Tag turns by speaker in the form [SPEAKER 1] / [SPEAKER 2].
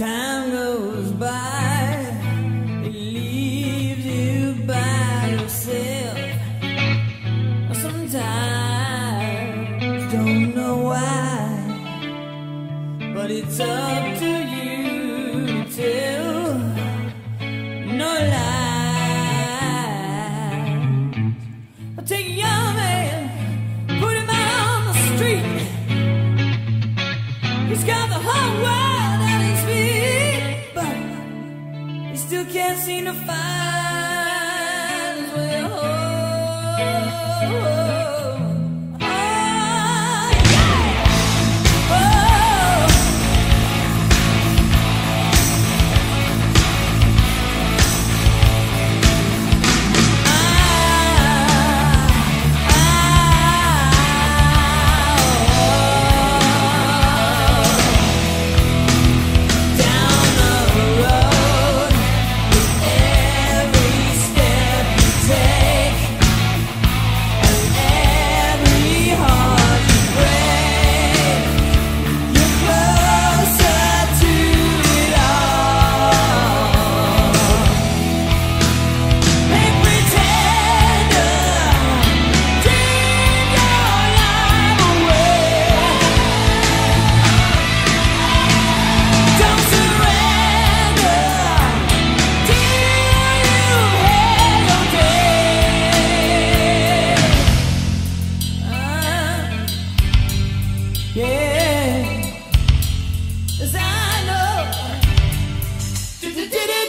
[SPEAKER 1] time goes by, it leaves you by yourself. Sometimes don't know why, but it's up to you to take a young man, can't seem to find way home. Oh, oh, oh, did it.